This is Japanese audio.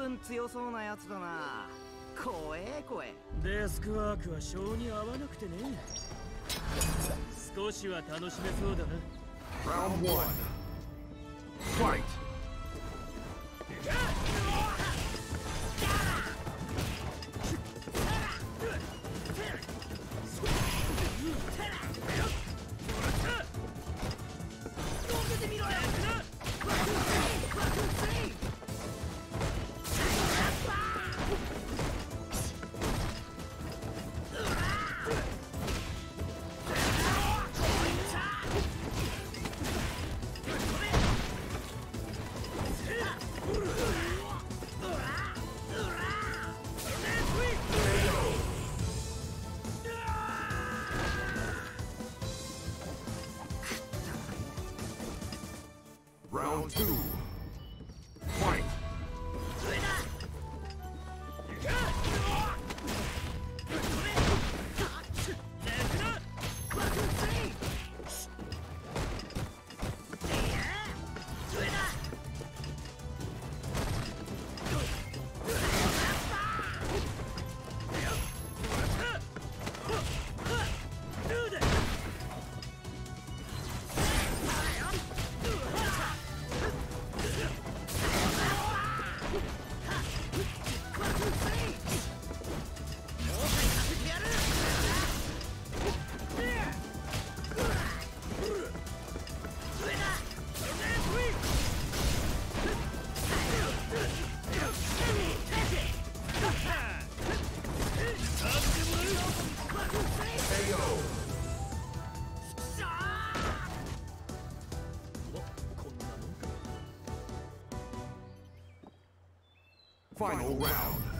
随分強そうなやつだな怖え怖えデスクワークは性に合わなくてね少しは楽しめそうだな Round one. Fight. Round two. Final round.